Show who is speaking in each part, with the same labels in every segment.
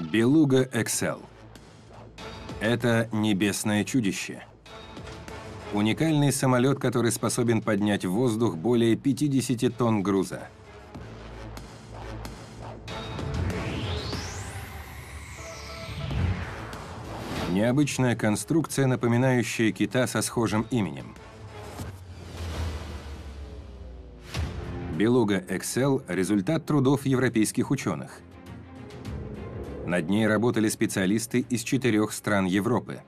Speaker 1: Белуга Excel. Это небесное чудище. Уникальный самолет, который способен поднять в воздух более 50 тонн груза. Необычная конструкция, напоминающая кита со схожим именем. Белуга Excel – результат трудов европейских ученых – над ней работали специалисты из четырех стран Европы.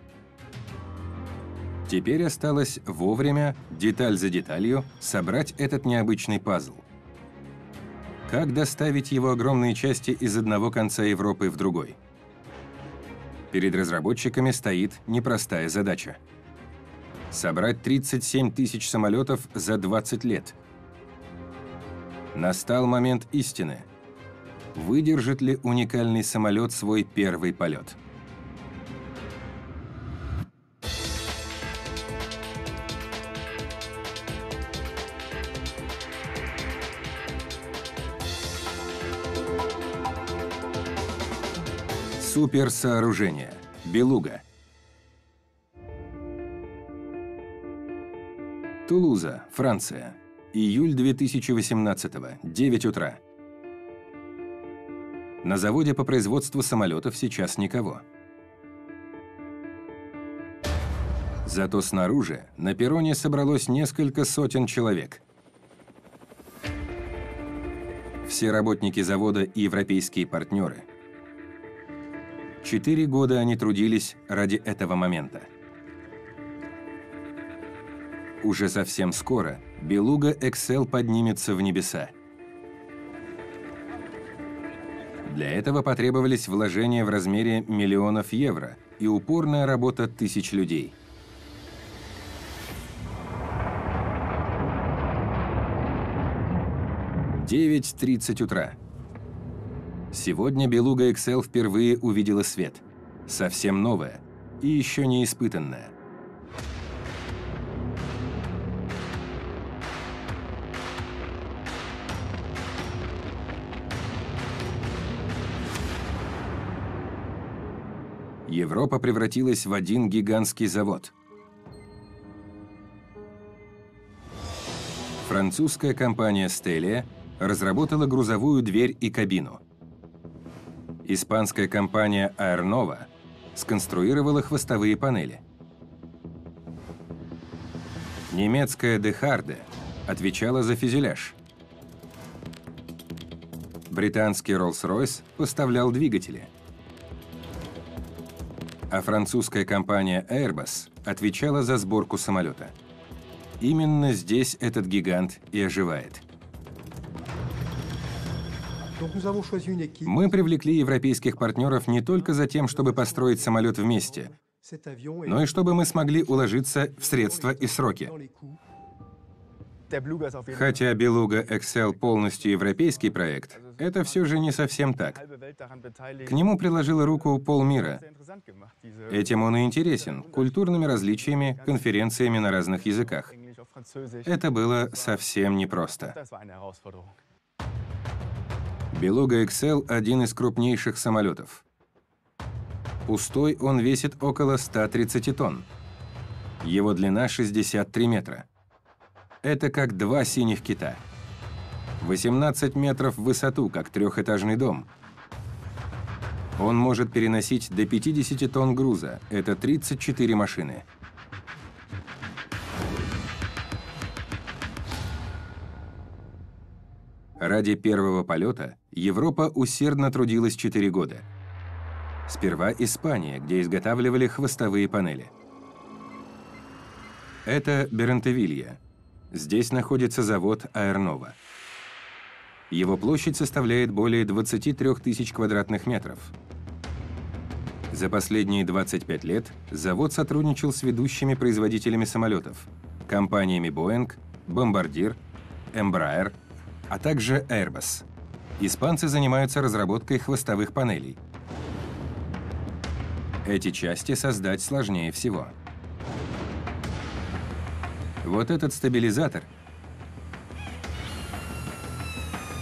Speaker 1: Теперь осталось вовремя, деталь за деталью, собрать этот необычный пазл. Как доставить его огромные части из одного конца Европы в другой? Перед разработчиками стоит непростая задача. Собрать 37 тысяч самолетов за 20 лет. Настал момент истины – выдержит ли уникальный самолет свой первый полет. Суперсооружение. Белуга. Тулуза, Франция. Июль 2018, 9 утра. На заводе по производству самолетов сейчас никого. Зато снаружи, на перроне собралось несколько сотен человек. Все работники завода и европейские партнеры. Четыре года они трудились ради этого момента. Уже совсем скоро Белуга Excel поднимется в небеса. Для этого потребовались вложения в размере миллионов евро и упорная работа тысяч людей. Девять тридцать утра. Сегодня Белуга Excel впервые увидела свет. Совсем новая и еще не испытанная. Европа превратилась в один гигантский завод. Французская компания Stelia разработала грузовую дверь и кабину. Испанская компания Aernova сконструировала хвостовые панели. Немецкая Дехарде отвечала за фюзеляж. Британский Rolls-Royce поставлял двигатели – а французская компания Airbus отвечала за сборку самолета. Именно здесь этот гигант и оживает. Мы привлекли европейских партнеров не только за тем, чтобы построить самолет вместе, но и чтобы мы смогли уложиться в средства и сроки. Хотя Белуга Excel полностью европейский проект, это все же не совсем так. К нему приложила руку полмира. Этим он и интересен, культурными различиями, конференциями на разных языках. Это было совсем непросто. Белуга Excel — один из крупнейших самолетов. Пустой он весит около 130 тонн. Его длина 63 метра. Это как два синих кита. 18 метров в высоту, как трехэтажный дом. Он может переносить до 50 тонн груза. Это 34 машины. Ради первого полета Европа усердно трудилась 4 года. Сперва Испания, где изготавливали хвостовые панели. Это Берентевилья, Здесь находится завод Аэрнова. Его площадь составляет более 23 тысяч квадратных метров. За последние 25 лет завод сотрудничал с ведущими производителями самолетов, компаниями Boeing, Bombardier, Embraer, а также Airbus. Испанцы занимаются разработкой хвостовых панелей. Эти части создать сложнее всего – вот этот стабилизатор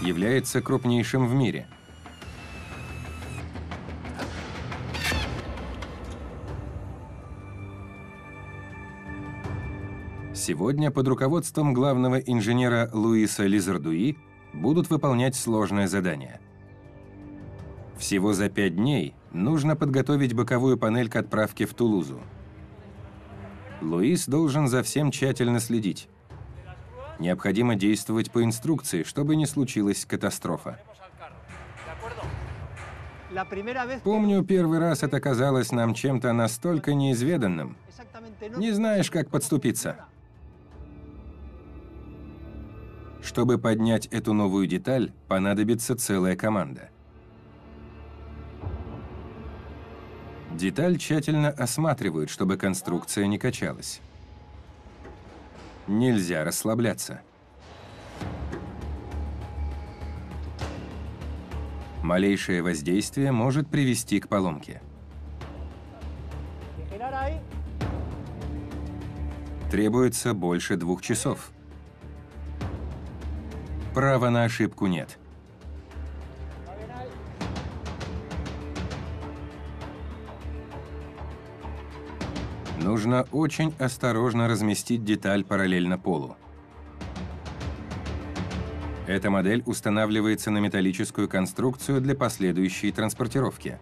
Speaker 1: является крупнейшим в мире. Сегодня под руководством главного инженера Луиса Лизардуи будут выполнять сложное задание. Всего за пять дней нужно подготовить боковую панель к отправке в Тулузу. Луис должен за всем тщательно следить. Необходимо действовать по инструкции, чтобы не случилась катастрофа. Помню, первый раз это казалось нам чем-то настолько неизведанным. Не знаешь, как подступиться. Чтобы поднять эту новую деталь, понадобится целая команда. Деталь тщательно осматривают, чтобы конструкция не качалась. Нельзя расслабляться. Малейшее воздействие может привести к поломке. Требуется больше двух часов. Права на ошибку нет. Нужно очень осторожно разместить деталь параллельно полу. Эта модель устанавливается на металлическую конструкцию для последующей транспортировки.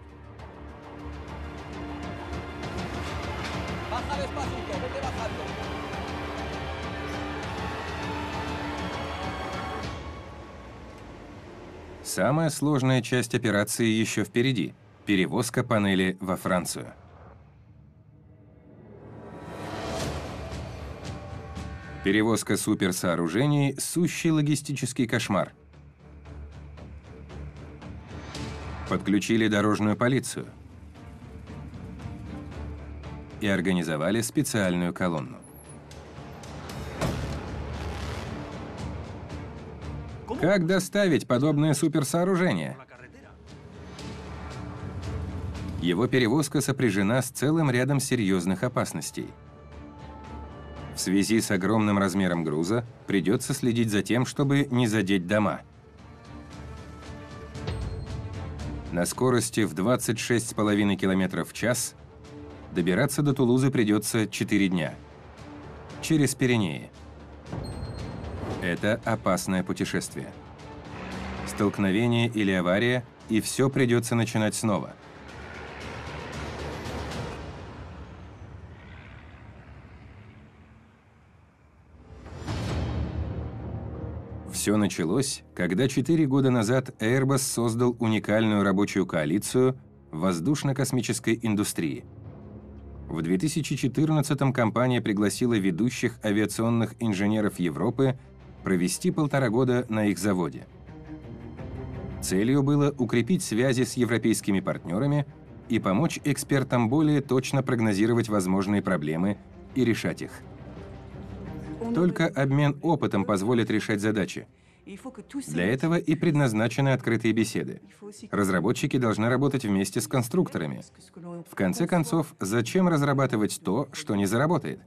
Speaker 1: Самая сложная часть операции еще впереди – перевозка панели во Францию. Перевозка суперсооружений – сущий логистический кошмар. Подключили дорожную полицию и организовали специальную колонну. Как доставить подобное суперсооружение? Его перевозка сопряжена с целым рядом серьезных опасностей. В связи с огромным размером груза придется следить за тем, чтобы не задеть дома. На скорости в 26,5 км в час добираться до Тулузы придется 4 дня. Через Пиренеи. Это опасное путешествие. Столкновение или авария, и все придется начинать снова. Все началось, когда четыре года назад Airbus создал уникальную рабочую коалицию воздушно-космической индустрии. В 2014 компания пригласила ведущих авиационных инженеров Европы провести полтора года на их заводе. Целью было укрепить связи с европейскими партнерами и помочь экспертам более точно прогнозировать возможные проблемы и решать их. Только обмен опытом позволит решать задачи. Для этого и предназначены открытые беседы. Разработчики должны работать вместе с конструкторами. В конце концов, зачем разрабатывать то, что не заработает?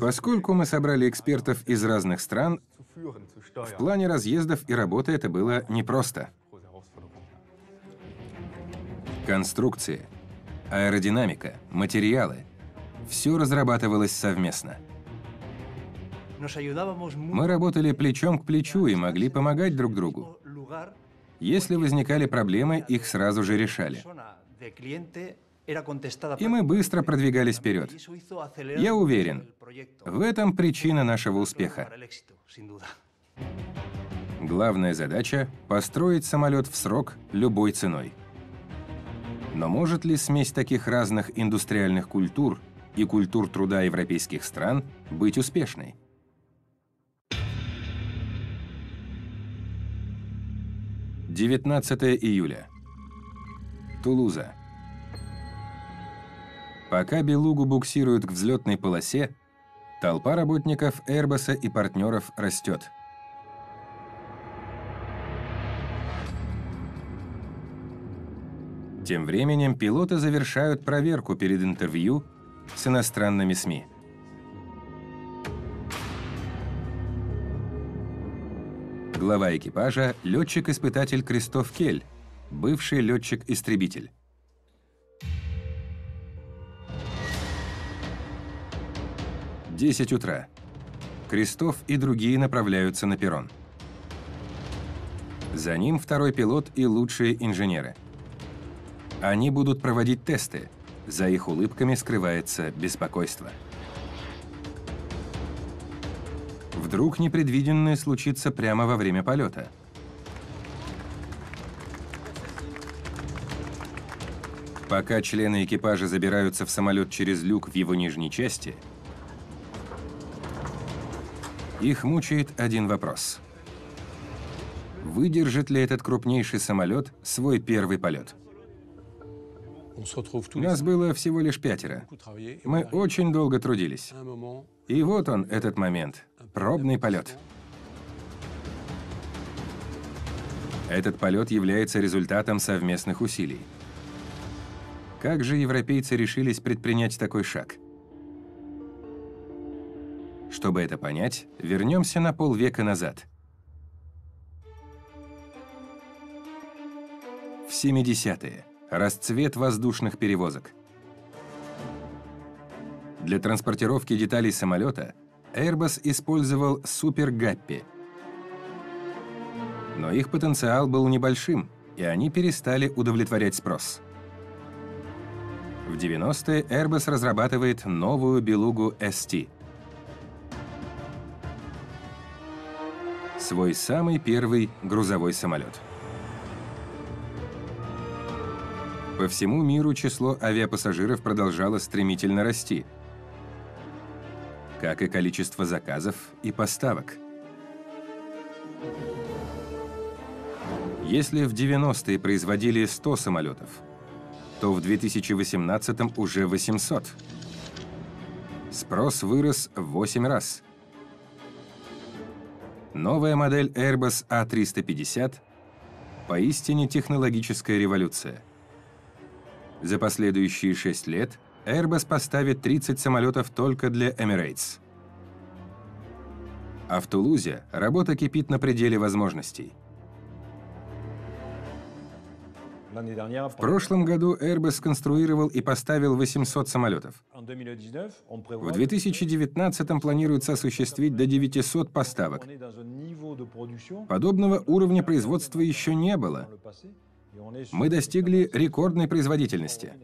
Speaker 1: Поскольку мы собрали экспертов из разных стран, в плане разъездов и работы это было непросто. Конструкции, аэродинамика, материалы – все разрабатывалось совместно. Мы работали плечом к плечу и могли помогать друг другу. Если возникали проблемы, их сразу же решали. И мы быстро продвигались вперед. Я уверен, в этом причина нашего успеха. Главная задача — построить самолет в срок любой ценой. Но может ли смесь таких разных индустриальных культур и культур труда европейских стран быть успешной? 19 июля. Тулуза. Пока Белугу буксируют к взлетной полосе, толпа работников Airbus и партнеров растет. Тем временем пилоты завершают проверку перед интервью с иностранными СМИ. Глава экипажа – летчик-испытатель Кристоф Кель, бывший летчик-истребитель. 10 утра. Крестов и другие направляются на перрон. За ним второй пилот и лучшие инженеры. Они будут проводить тесты. За их улыбками скрывается беспокойство. Вдруг непредвиденное случится прямо во время полета. Пока члены экипажа забираются в самолет через люк в его нижней части, их мучает один вопрос. Выдержит ли этот крупнейший самолет свой первый полет? Нас было всего лишь пятеро. Мы очень долго трудились. И вот он, этот момент. Пробный полет. Этот полет является результатом совместных усилий. Как же европейцы решились предпринять такой шаг? Чтобы это понять, вернемся на полвека назад. В 70-е. Расцвет воздушных перевозок. Для транспортировки деталей самолета Airbus использовал Super Guppy. Но их потенциал был небольшим, и они перестали удовлетворять спрос. В 90-е Airbus разрабатывает новую белугу ST. Свой самый первый грузовой самолет. По всему миру число авиапассажиров продолжало стремительно расти, как и количество заказов и поставок. Если в 90-е производили 100 самолетов, то в 2018 уже 800. Спрос вырос в 8 раз. Новая модель Airbus A350 – поистине технологическая революция – за последующие шесть лет Airbus поставит 30 самолетов только для Emirates. А в Тулузе работа кипит на пределе возможностей. В прошлом году Airbus сконструировал и поставил 800 самолетов. В 2019 планируется осуществить до 900 поставок. Подобного уровня производства еще не было. Мы достигли рекордной производительности.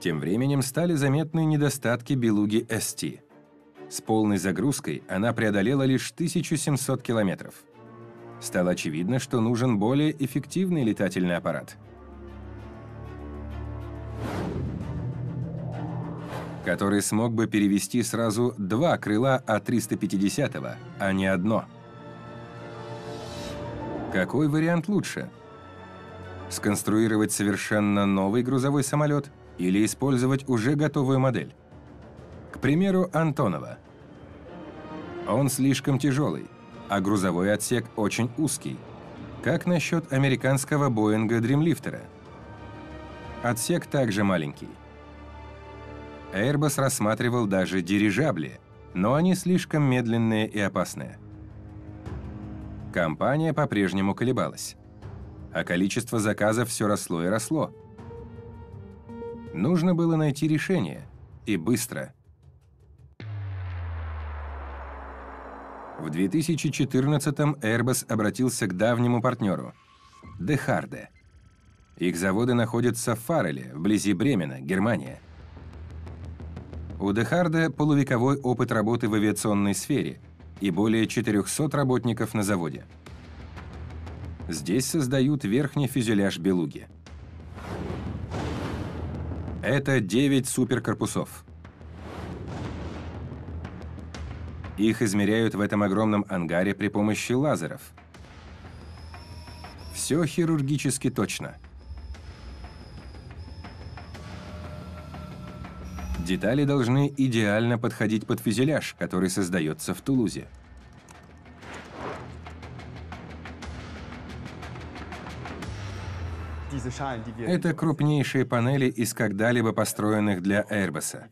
Speaker 1: Тем временем стали заметны недостатки белуги ST. С полной загрузкой она преодолела лишь 1700 километров. Стало очевидно, что нужен более эффективный летательный аппарат. который смог бы перевести сразу два крыла А-350, а не одно – какой вариант лучше? Сконструировать совершенно новый грузовой самолет или использовать уже готовую модель? К примеру, Антонова. Он слишком тяжелый, а грузовой отсек очень узкий. Как насчет американского Боинга Дримлифтера? Отсек также маленький. Airbus рассматривал даже дирижабли, но они слишком медленные и опасные. Компания по-прежнему колебалась. А количество заказов все росло и росло. Нужно было найти решение. И быстро. В 2014-м Airbus обратился к давнему партнеру – Дехарде. Их заводы находятся в Фареле, вблизи Бремена, Германия. У Дехарде полувековой опыт работы в авиационной сфере – и более 400 работников на заводе. Здесь создают верхний фюзеляж «Белуги». Это 9 суперкорпусов. Их измеряют в этом огромном ангаре при помощи лазеров. Все хирургически точно – Детали должны идеально подходить под фюзеляж, который создается в Тулузе. Это крупнейшие панели из когда-либо построенных для Airbus.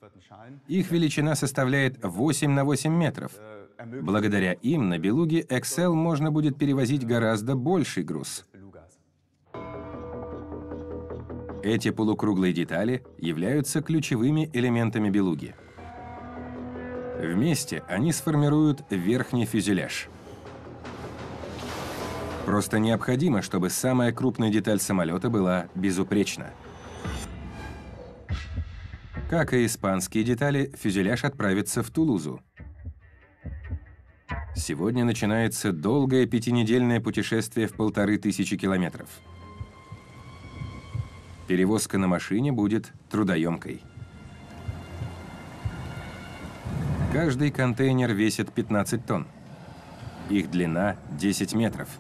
Speaker 1: Их величина составляет 8 на 8 метров. Благодаря им на Белуге Excel можно будет перевозить гораздо больший груз. Эти полукруглые детали являются ключевыми элементами белуги. Вместе они сформируют верхний фюзеляж. Просто необходимо, чтобы самая крупная деталь самолета была безупречна. Как и испанские детали, фюзеляж отправится в Тулузу. Сегодня начинается долгое пятинедельное путешествие в полторы тысячи километров. Перевозка на машине будет трудоемкой. Каждый контейнер весит 15 тонн. Их длина 10 метров.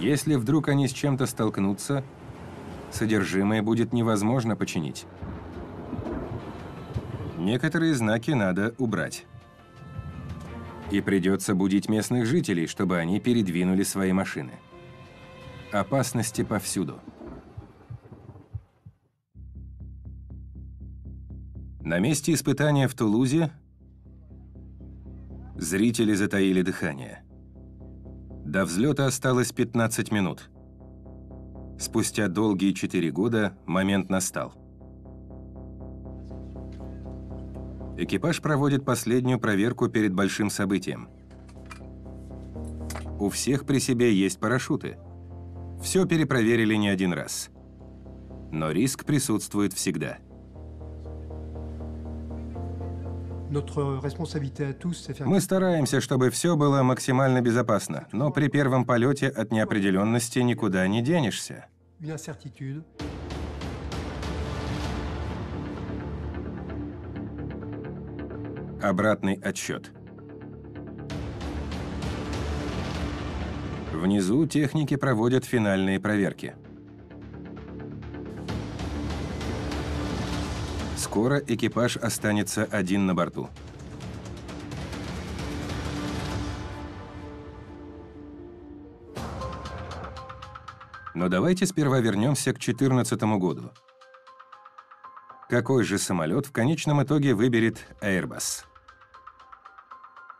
Speaker 1: Если вдруг они с чем-то столкнутся, содержимое будет невозможно починить. Некоторые знаки надо убрать. И придется будить местных жителей, чтобы они передвинули свои машины. Опасности повсюду. На месте испытания в Тулузе зрители затаили дыхание. До взлета осталось 15 минут. Спустя долгие 4 года момент настал. Экипаж проводит последнюю проверку перед большим событием. У всех при себе есть парашюты. Все перепроверили не один раз. Но риск присутствует всегда. Мы стараемся, чтобы все было максимально безопасно, но при первом полете от неопределенности никуда не денешься. Обратный отсчет. Внизу техники проводят финальные проверки. Скоро экипаж останется один на борту. Но давайте сперва вернемся к 2014 году. Какой же самолет в конечном итоге выберет Airbus?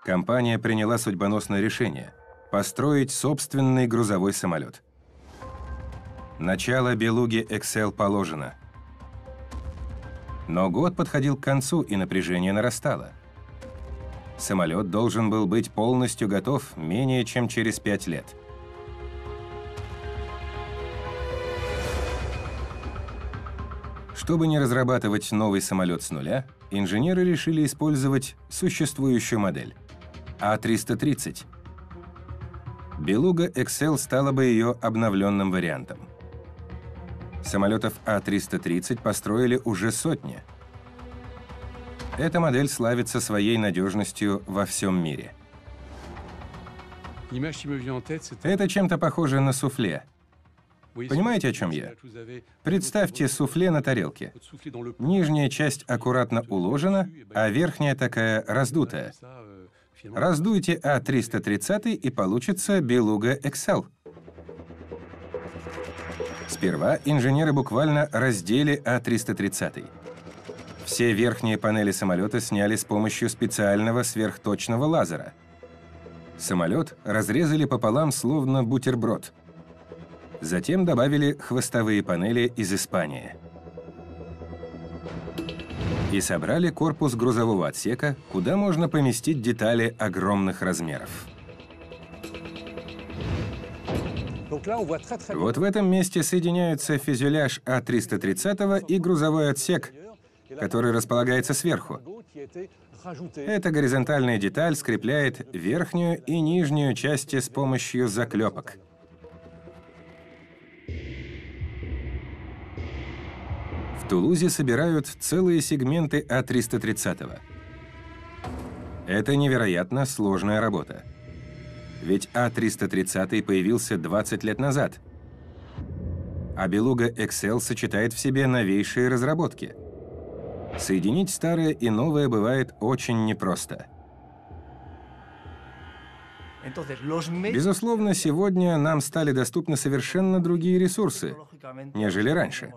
Speaker 1: компания приняла судьбоносное решение – построить собственный грузовой самолет. Начало Белуги Excel положено. Но год подходил к концу, и напряжение нарастало. Самолет должен был быть полностью готов менее чем через пять лет. Чтобы не разрабатывать новый самолет с нуля, инженеры решили использовать существующую модель. а330. Белуга Excel стала бы ее обновленным вариантом. Самолетов А330 построили уже сотни. Эта модель славится своей надежностью во всем мире. Это чем-то похоже на суфле. Понимаете, о чем я? Представьте суфле на тарелке. Нижняя часть аккуратно уложена, а верхняя такая раздутая. Раздуйте А330 и получится Белуга Excel. Сперва инженеры буквально раздели А330. Все верхние панели самолета сняли с помощью специального сверхточного лазера. Самолет разрезали пополам, словно бутерброд. Затем добавили хвостовые панели из Испании и собрали корпус грузового отсека, куда можно поместить детали огромных размеров. Вот в этом месте соединяются фюзеляж А330 и грузовой отсек, который располагается сверху. Эта горизонтальная деталь скрепляет верхнюю и нижнюю части с помощью заклепок. В Тулузе собирают целые сегменты А330. Это невероятно сложная работа. Ведь А330 появился 20 лет назад. А Белуга Excel сочетает в себе новейшие разработки. Соединить старое и новое бывает очень непросто. Безусловно, сегодня нам стали доступны совершенно другие ресурсы, нежели раньше.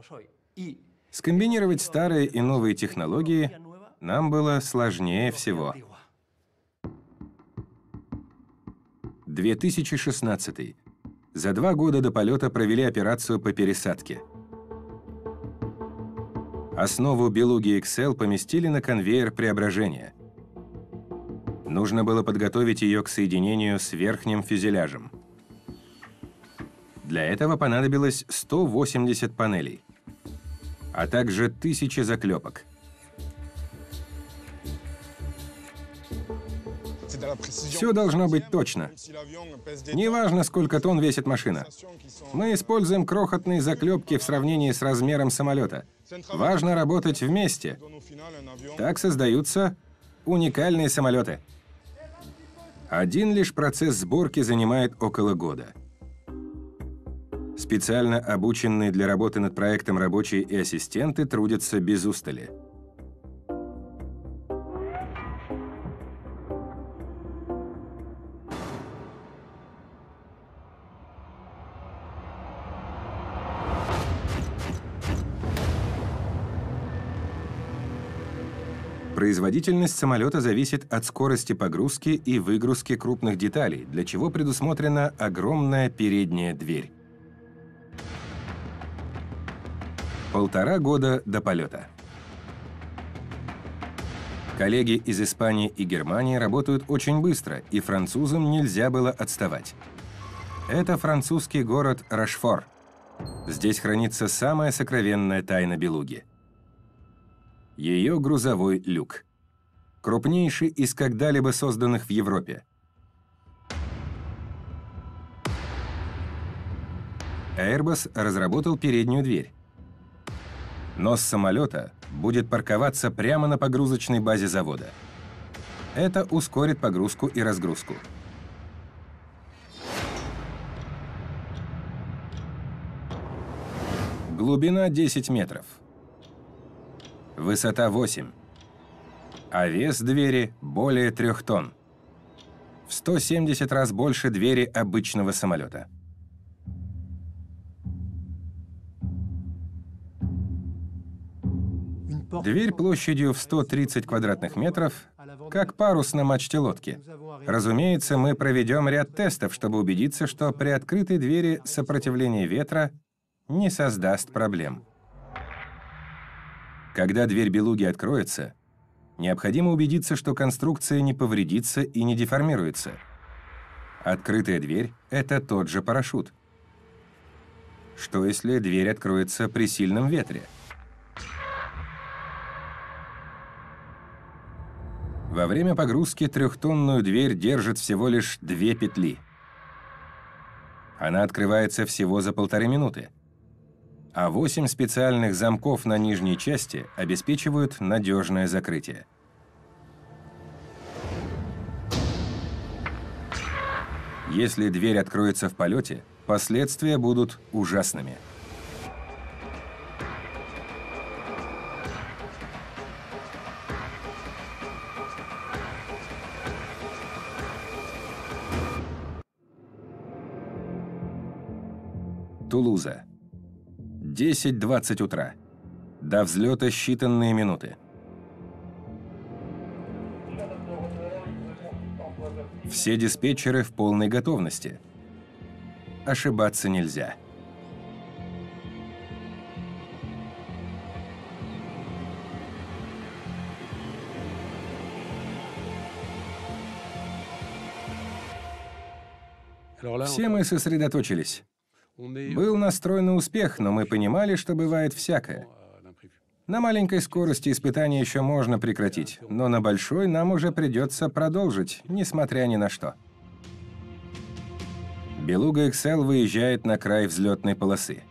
Speaker 1: Скомбинировать старые и новые технологии нам было сложнее всего. 2016. За два года до полета провели операцию по пересадке. Основу Белуги XL поместили на конвейер преображения. Нужно было подготовить ее к соединению с верхним фюзеляжем. Для этого понадобилось 180 панелей, а также тысячи заклепок. Все должно быть точно. Неважно, сколько тонн весит машина. Мы используем крохотные заклепки в сравнении с размером самолета. Важно работать вместе. Так создаются уникальные самолеты. Один лишь процесс сборки занимает около года. Специально обученные для работы над проектом рабочие и ассистенты трудятся без устали. Производительность самолета зависит от скорости погрузки и выгрузки крупных деталей, для чего предусмотрена огромная передняя дверь. Полтора года до полета. Коллеги из Испании и Германии работают очень быстро, и французам нельзя было отставать. Это французский город Рашфор. Здесь хранится самая сокровенная тайна Белуги – ее грузовой люк. Крупнейший из когда-либо созданных в Европе. Airbus разработал переднюю дверь. Нос самолета будет парковаться прямо на погрузочной базе завода. Это ускорит погрузку и разгрузку. Глубина 10 метров. Высота 8. А вес двери более 3 тонн. В 170 раз больше двери обычного самолета. Дверь площадью в 130 квадратных метров, как парус на мачте лодки. Разумеется, мы проведем ряд тестов, чтобы убедиться, что при открытой двери сопротивление ветра не создаст проблем. Когда дверь белуги откроется, необходимо убедиться, что конструкция не повредится и не деформируется. Открытая дверь – это тот же парашют. Что если дверь откроется при сильном ветре? Во время погрузки трехтонную дверь держит всего лишь две петли. Она открывается всего за полторы минуты а 8 специальных замков на нижней части обеспечивают надежное закрытие. Если дверь откроется в полете, последствия будут ужасными. Тулуза. 10-20 утра. До взлета считанные минуты. Все диспетчеры в полной готовности. Ошибаться нельзя. Все мы сосредоточились. Был настроен на успех, но мы понимали, что бывает всякое. На маленькой скорости испытания еще можно прекратить, но на большой нам уже придется продолжить, несмотря ни на что. Белуга XL выезжает на край взлетной полосы.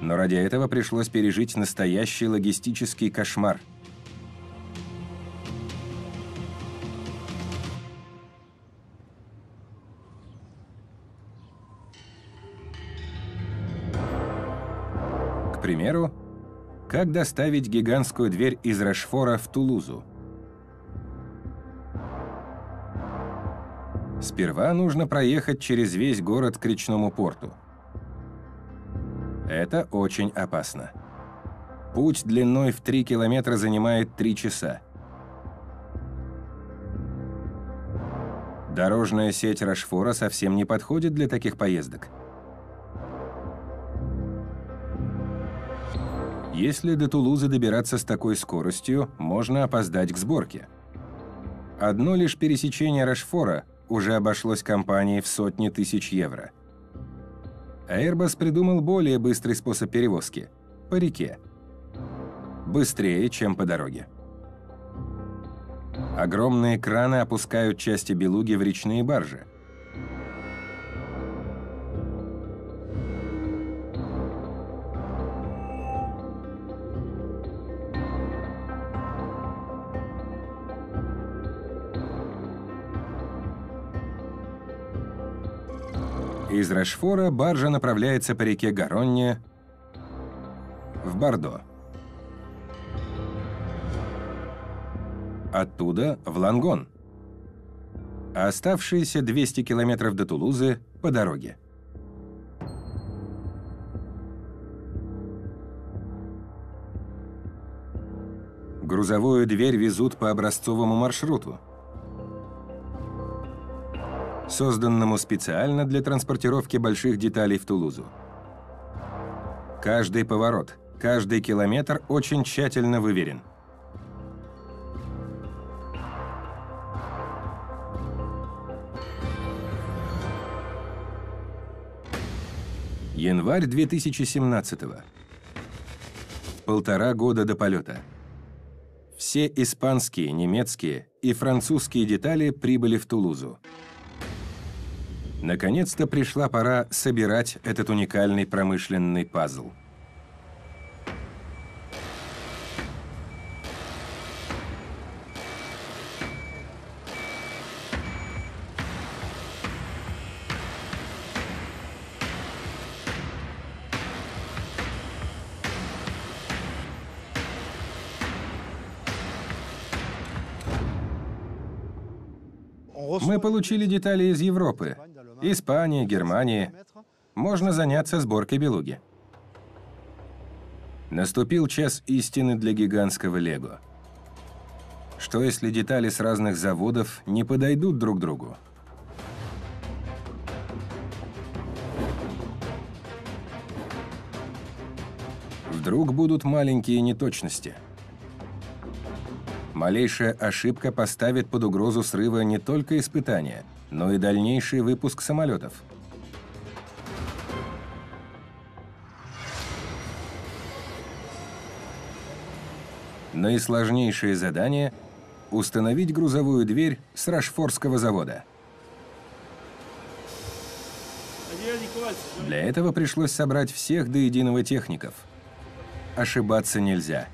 Speaker 1: Но ради этого пришлось пережить настоящий логистический кошмар – примеру, как доставить гигантскую дверь из Рошфора в Тулузу. Сперва нужно проехать через весь город к речному порту. Это очень опасно. Путь длиной в 3 километра занимает 3 часа. Дорожная сеть Рошфора совсем не подходит для таких поездок. Если до Тулузы добираться с такой скоростью, можно опоздать к сборке. Одно лишь пересечение Рашфора уже обошлось компании в сотни тысяч евро. Airbus придумал более быстрый способ перевозки – по реке. Быстрее, чем по дороге. Огромные краны опускают части белуги в речные баржи. Из Рошфора баржа направляется по реке Гаронне в Бордо. Оттуда в Лангон. Оставшиеся 200 километров до Тулузы по дороге. Грузовую дверь везут по образцовому маршруту – созданному специально для транспортировки больших деталей в Тулузу. Каждый поворот, каждый километр очень тщательно выверен. Январь 2017 -го. Полтора года до полета. Все испанские, немецкие и французские детали прибыли в Тулузу. Наконец-то пришла пора собирать этот уникальный промышленный пазл. Мы получили детали из Европы, Испании, Германии. Можно заняться сборкой белуги. Наступил час истины для гигантского Лего. Что если детали с разных заводов не подойдут друг другу? Вдруг будут маленькие неточности – Малейшая ошибка поставит под угрозу срыва не только испытания, но и дальнейший выпуск самолетов. Наисложнейшее задание – установить грузовую дверь с Рашфорского завода. Для этого пришлось собрать всех до единого техников. Ошибаться нельзя.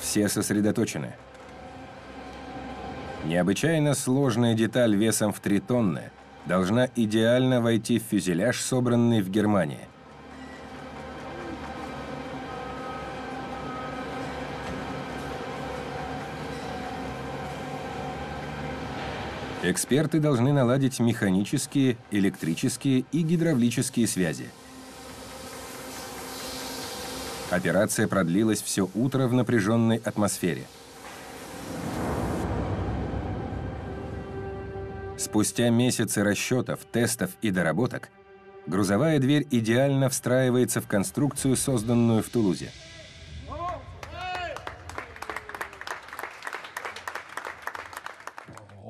Speaker 1: Все сосредоточены. Необычайно сложная деталь весом в 3 тонны должна идеально войти в фюзеляж, собранный в Германии. Эксперты должны наладить механические, электрические и гидравлические связи. Операция продлилась все утро в напряженной атмосфере – Спустя месяцы расчетов, тестов и доработок, грузовая дверь идеально встраивается в конструкцию, созданную в Тулузе.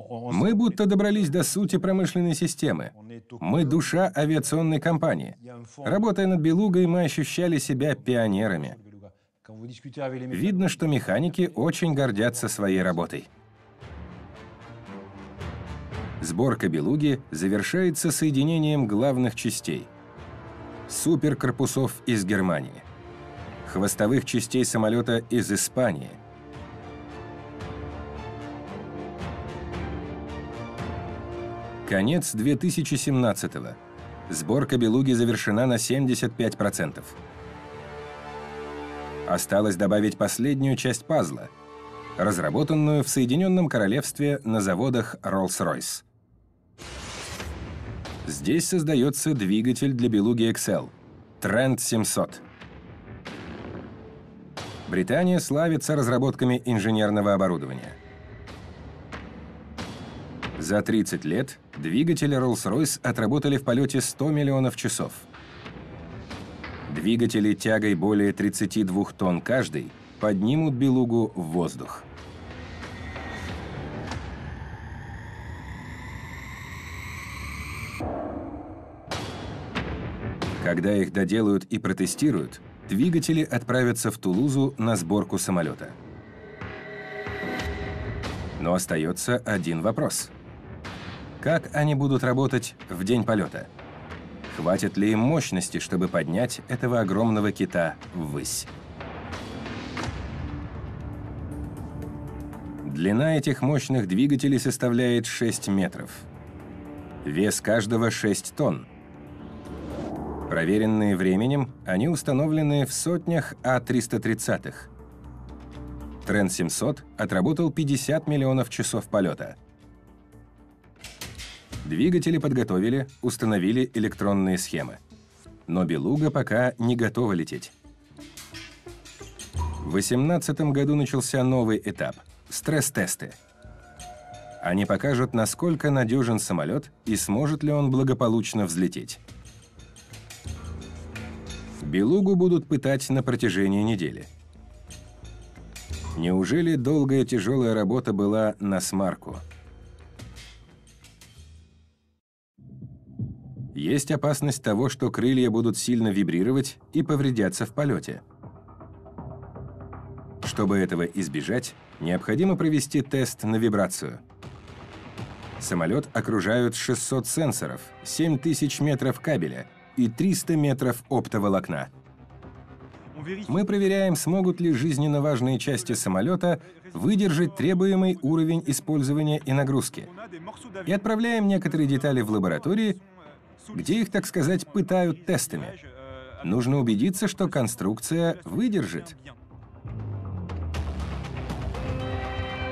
Speaker 1: Мы будто добрались до сути промышленной системы. Мы душа авиационной компании. Работая над «Белугой», мы ощущали себя пионерами. Видно, что механики очень гордятся своей работой. Сборка белуги завершается соединением главных частей. Суперкорпусов из Германии. Хвостовых частей самолета из Испании. Конец 2017 -го. Сборка белуги завершена на 75%. Осталось добавить последнюю часть пазла, разработанную в Соединенном Королевстве на заводах Rolls-Royce. Здесь создается двигатель для белуги Excel – Trend 700. Британия славится разработками инженерного оборудования. За 30 лет двигатели Rolls-Royce отработали в полете 100 миллионов часов. Двигатели тягой более 32 тонн каждый поднимут «Белугу» в воздух. Когда их доделают и протестируют, двигатели отправятся в Тулузу на сборку самолета. Но остается один вопрос. Как они будут работать в день полета? Хватит ли им мощности, чтобы поднять этого огромного кита ввысь? Длина этих мощных двигателей составляет 6 метров. Вес каждого 6 тонн. Проверенные временем, они установлены в сотнях А-330-х. Тренд 700 отработал 50 миллионов часов полета. Двигатели подготовили, установили электронные схемы. Но «Белуга» пока не готова лететь. В 2018 году начался новый этап – стресс-тесты. Они покажут, насколько надежен самолет и сможет ли он благополучно взлететь. Белугу будут пытать на протяжении недели. Неужели долгая тяжелая работа была на смарку? Есть опасность того, что крылья будут сильно вибрировать и повредятся в полете. Чтобы этого избежать, необходимо провести тест на вибрацию. Самолет окружают 600 сенсоров, 7000 метров кабеля – и 300 метров оптоволокна. Мы проверяем, смогут ли жизненно важные части самолета выдержать требуемый уровень использования и нагрузки. И отправляем некоторые детали в лаборатории, где их, так сказать, пытают тестами. Нужно убедиться, что конструкция выдержит.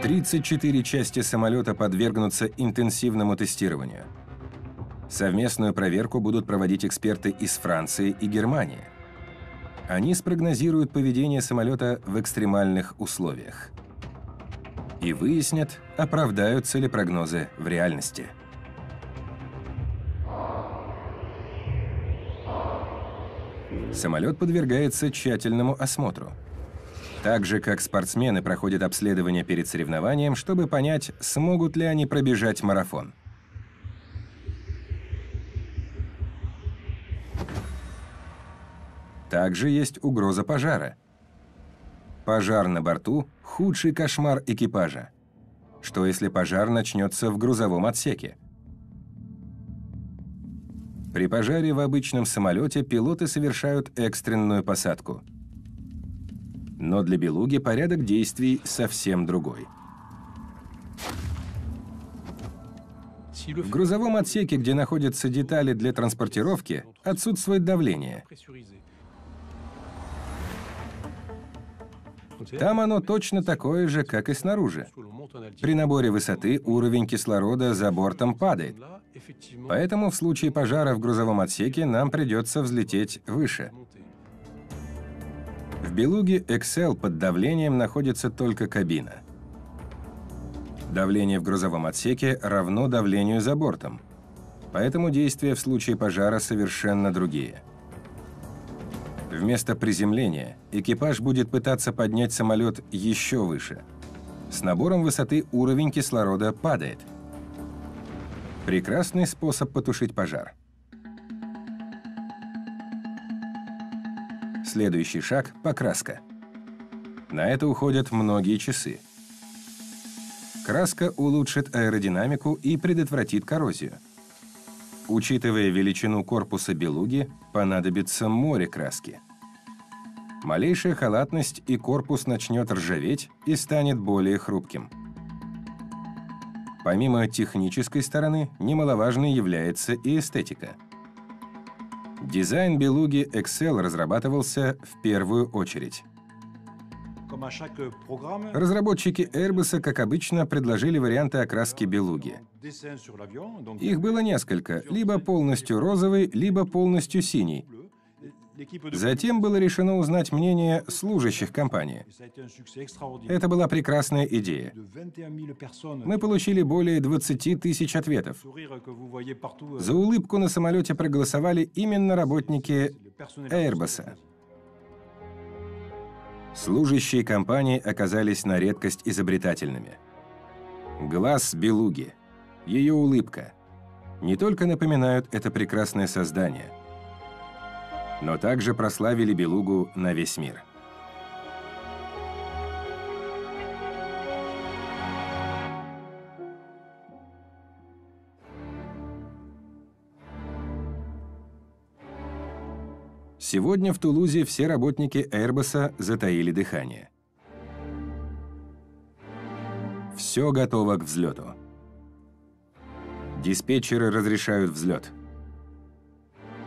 Speaker 1: 34 части самолета подвергнутся интенсивному тестированию. Совместную проверку будут проводить эксперты из Франции и Германии. Они спрогнозируют поведение самолета в экстремальных условиях. И выяснят, оправдаются ли прогнозы в реальности. Самолет подвергается тщательному осмотру. Так же, как спортсмены проходят обследование перед соревнованием, чтобы понять, смогут ли они пробежать марафон. Также есть угроза пожара. Пожар на борту – худший кошмар экипажа. Что если пожар начнется в грузовом отсеке? При пожаре в обычном самолете пилоты совершают экстренную посадку. Но для «Белуги» порядок действий совсем другой – В грузовом отсеке, где находятся детали для транспортировки, отсутствует давление. Там оно точно такое же, как и снаружи. При наборе высоты уровень кислорода за бортом падает. Поэтому в случае пожара в грузовом отсеке нам придется взлететь выше. В Белуге Excel под давлением находится только кабина. Давление в грузовом отсеке равно давлению за бортом. Поэтому действия в случае пожара совершенно другие – Вместо приземления экипаж будет пытаться поднять самолет еще выше. С набором высоты уровень кислорода падает. Прекрасный способ потушить пожар. Следующий шаг – покраска. На это уходят многие часы. Краска улучшит аэродинамику и предотвратит коррозию. Учитывая величину корпуса «Белуги», понадобится море краски. Малейшая халатность, и корпус начнет ржаветь и станет более хрупким. Помимо технической стороны, немаловажной является и эстетика. Дизайн «Белуги» Excel разрабатывался в первую очередь. Разработчики Airbus, как обычно, предложили варианты окраски белуги. Их было несколько, либо полностью розовый, либо полностью синий. Затем было решено узнать мнение служащих компании. Это была прекрасная идея. Мы получили более 20 тысяч ответов. За улыбку на самолете проголосовали именно работники Airbus. Служащие компании оказались на редкость изобретательными. Глаз белуги, ее улыбка не только напоминают это прекрасное создание – но также прославили Белугу на весь мир. Сегодня в Тулузе все работники Airbus затаили дыхание. Все готово к взлету. Диспетчеры разрешают взлет.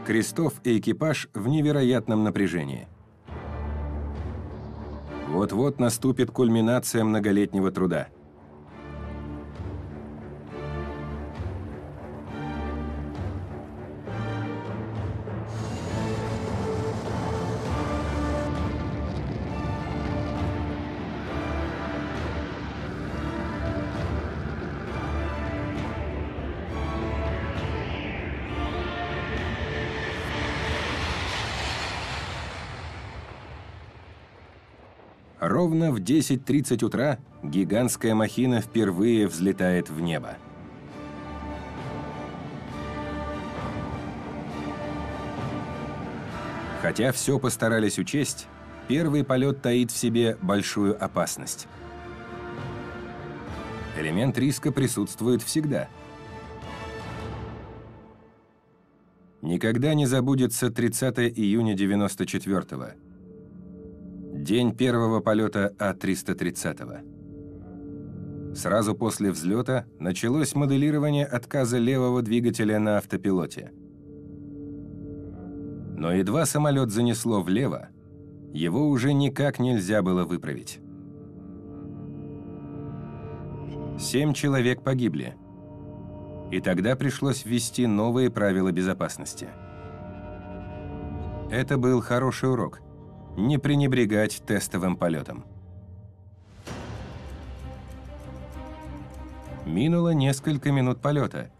Speaker 1: Крестов и экипаж в невероятном напряжении. Вот-вот наступит кульминация многолетнего труда – Ровно в 10.30 утра гигантская махина впервые взлетает в небо. Хотя все постарались учесть, первый полет таит в себе большую опасность. Элемент риска присутствует всегда. Никогда не забудется 30 июня 94 -го. День первого полета А-330. Сразу после взлета началось моделирование отказа левого двигателя на автопилоте. Но едва самолет занесло влево, его уже никак нельзя было выправить. Семь человек погибли. И тогда пришлось ввести новые правила безопасности. Это был хороший урок – не пренебрегать тестовым полетом. Минуло несколько минут полета,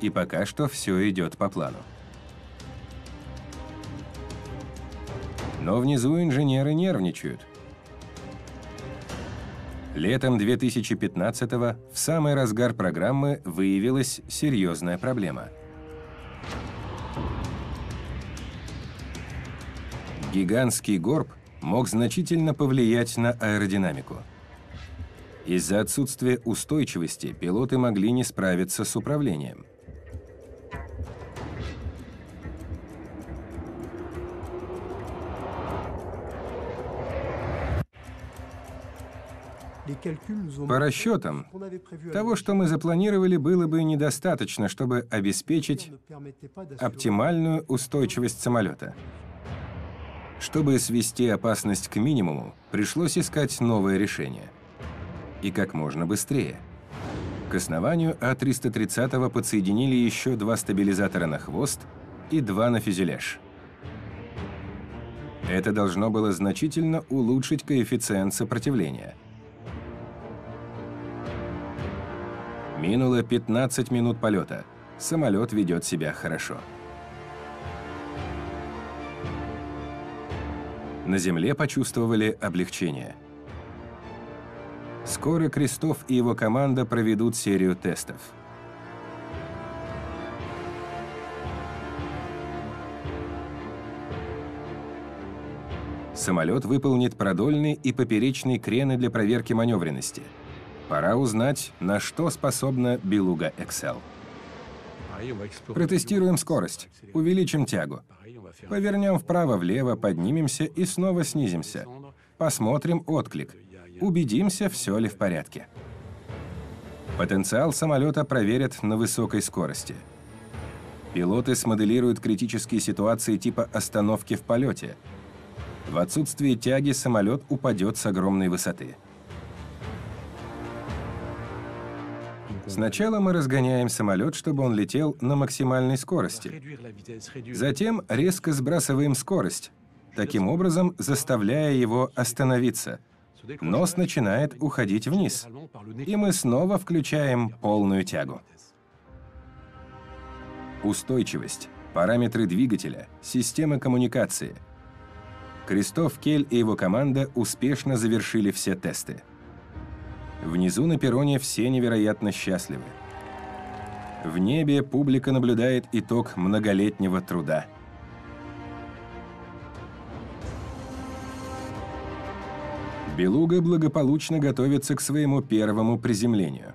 Speaker 1: и пока что все идет по плану. Но внизу инженеры нервничают. Летом 2015-го, в самый разгар программы, выявилась серьезная проблема – Гигантский горб мог значительно повлиять на аэродинамику. Из-за отсутствия устойчивости пилоты могли не справиться с управлением. По расчетам, того, что мы запланировали, было бы недостаточно, чтобы обеспечить оптимальную устойчивость самолета. Чтобы свести опасность к минимуму, пришлось искать новое решение. И как можно быстрее. К основанию А-330 подсоединили еще два стабилизатора на хвост и два на фюзеляж. Это должно было значительно улучшить коэффициент сопротивления. Минуло 15 минут полета. Самолет ведет себя хорошо. На земле почувствовали облегчение. Скоро Крестов и его команда проведут серию тестов. Самолет выполнит продольный и поперечный крены для проверки маневренности. Пора узнать, на что способна Белуга Excel. Протестируем скорость, увеличим тягу. Повернем вправо-влево, поднимемся и снова снизимся. Посмотрим отклик. Убедимся, все ли в порядке. Потенциал самолета проверят на высокой скорости. Пилоты смоделируют критические ситуации типа остановки в полете. В отсутствие тяги самолет упадет с огромной высоты. Сначала мы разгоняем самолет, чтобы он летел на максимальной скорости. Затем резко сбрасываем скорость, таким образом заставляя его остановиться. Нос начинает уходить вниз, и мы снова включаем полную тягу. Устойчивость, параметры двигателя, системы коммуникации. Кристоф Кель и его команда успешно завершили все тесты. Внизу на перроне все невероятно счастливы. В небе публика наблюдает итог многолетнего труда. Белуга благополучно готовится к своему первому приземлению.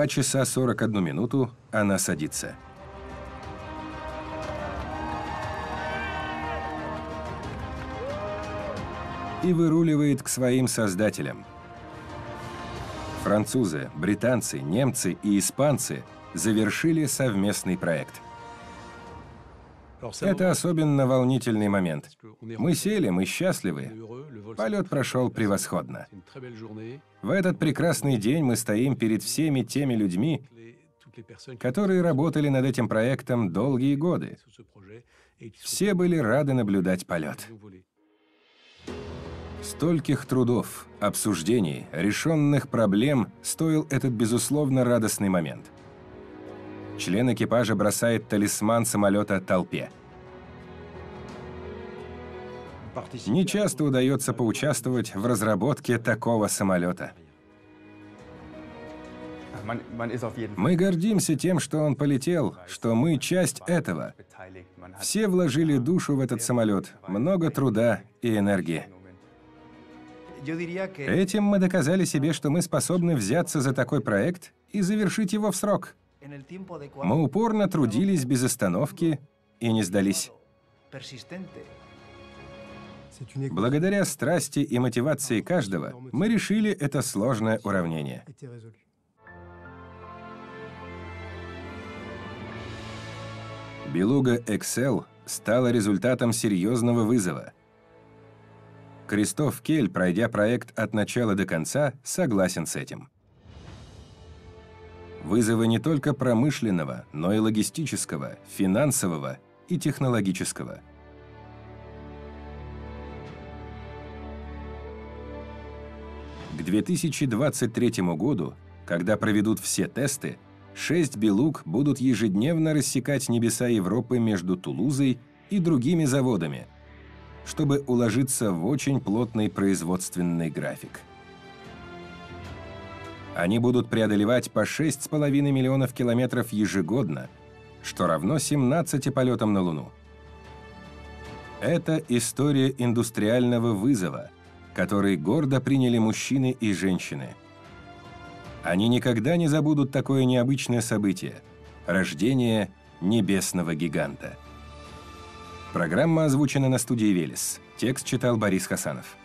Speaker 1: 2 часа 41 минуту она садится. И выруливает к своим создателям. Французы, британцы, немцы и испанцы завершили совместный проект – это особенно волнительный момент. Мы сели, мы счастливы. Полет прошел превосходно. В этот прекрасный день мы стоим перед всеми теми людьми, которые работали над этим проектом долгие годы. Все были рады наблюдать полет. Стольких трудов, обсуждений, решенных проблем стоил этот, безусловно, радостный момент – член экипажа бросает талисман самолета толпе. Не часто удается поучаствовать в разработке такого самолета. Мы гордимся тем, что он полетел, что мы часть этого. Все вложили душу в этот самолет, много труда и энергии. Этим мы доказали себе, что мы способны взяться за такой проект и завершить его в срок. Мы упорно трудились без остановки и не сдались. Благодаря страсти и мотивации каждого мы решили это сложное уравнение. Белуга Excel стала результатом серьезного вызова. Кристоф Кель, пройдя проект от начала до конца, согласен с этим. Вызовы не только промышленного, но и логистического, финансового и технологического. К 2023 году, когда проведут все тесты, шесть «Белуг» будут ежедневно рассекать небеса Европы между Тулузой и другими заводами, чтобы уложиться в очень плотный производственный график. Они будут преодолевать по 6,5 миллионов километров ежегодно, что равно 17 полетам на Луну. Это история индустриального вызова, который гордо приняли мужчины и женщины. Они никогда не забудут такое необычное событие – рождение небесного гиганта. Программа озвучена на студии «Велес». Текст читал Борис Хасанов.